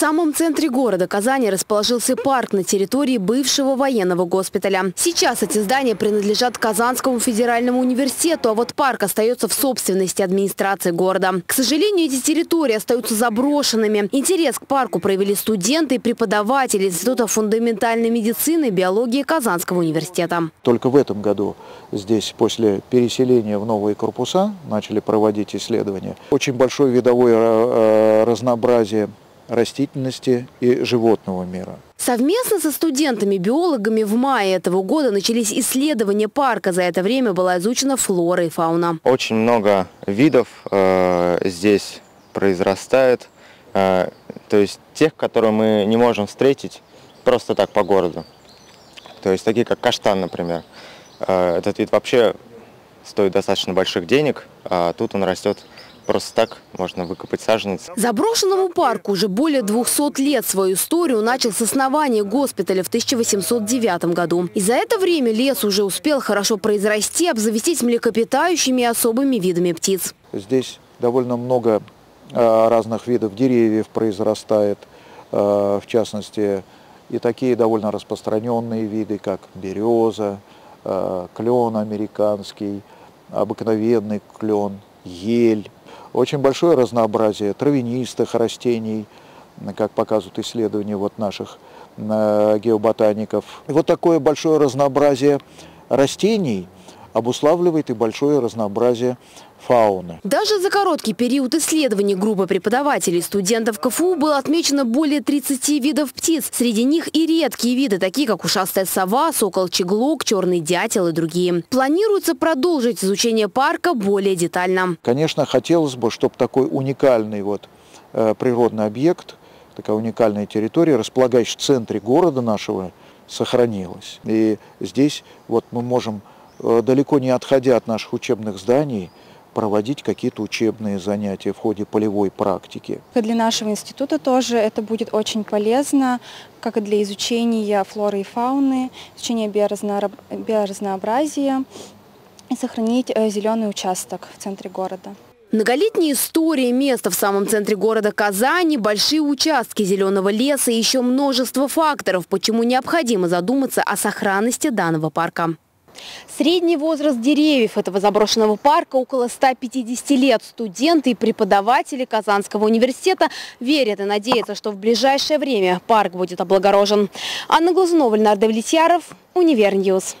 самом центре города Казани расположился парк на территории бывшего военного госпиталя. Сейчас эти здания принадлежат Казанскому федеральному университету, а вот парк остается в собственности администрации города. К сожалению, эти территории остаются заброшенными. Интерес к парку проявили студенты и преподаватели Института фундаментальной медицины и биологии Казанского университета. Только в этом году здесь после переселения в новые корпуса начали проводить исследования. Очень большое видовое э, разнообразие растительности и животного мира. Совместно со студентами-биологами в мае этого года начались исследования парка. За это время была изучена флора и фауна. Очень много видов э, здесь произрастает, э, то есть тех, которые мы не можем встретить просто так по городу. То есть такие, как каштан, например. Э, этот вид вообще стоит достаточно больших денег, а тут он растет просто так можно выкопать саженец. Заброшенному парку уже более 200 лет свою историю начал с основания госпиталя в 1809 году. И за это время лес уже успел хорошо произрасти, обзавестись млекопитающими и особыми видами птиц. Здесь довольно много э, разных видов деревьев произрастает, э, в частности, и такие довольно распространенные виды, как береза, э, клен американский, обыкновенный клен, ель. Очень большое разнообразие травянистых растений, как показывают исследования вот наших э, геоботаников. И вот такое большое разнообразие растений обуславливает и большое разнообразие фауны. Даже за короткий период исследований группы преподавателей студентов КФУ было отмечено более 30 видов птиц. Среди них и редкие виды, такие как ушастая сова, сокол-чеглок, черный дятел и другие. Планируется продолжить изучение парка более детально. Конечно, хотелось бы, чтобы такой уникальный вот, э, природный объект, такая уникальная территория, располагающаяся в центре города нашего, сохранилась. И здесь вот мы можем, далеко не отходя от наших учебных зданий, проводить какие-то учебные занятия в ходе полевой практики. Для нашего института тоже это будет очень полезно, как и для изучения флоры и фауны, изучения биоразнообразия и сохранить э, зеленый участок в центре города. Многолетняя история места в самом центре города Казани, большие участки зеленого леса и еще множество факторов, почему необходимо задуматься о сохранности данного парка. Средний возраст деревьев этого заброшенного парка около 150 лет. Студенты и преподаватели Казанского университета верят и надеются, что в ближайшее время парк будет облагорожен. Анна Глазунова, Ленар Давлетьяров, Univer News.